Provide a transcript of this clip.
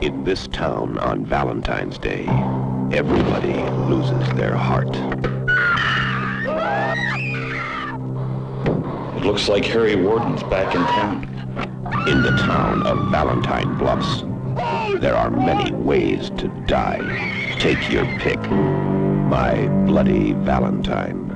In this town on Valentine's Day, everybody loses their heart. It looks like Harry Warden's back in town. In the town of Valentine Bluffs, there are many ways to die. Take your pick. My Bloody Valentine.